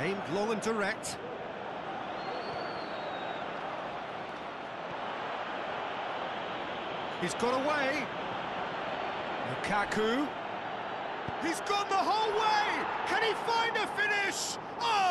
Aimed low and direct. He's got away. Lukaku. He's gone the whole way! Can he find a finish? Oh!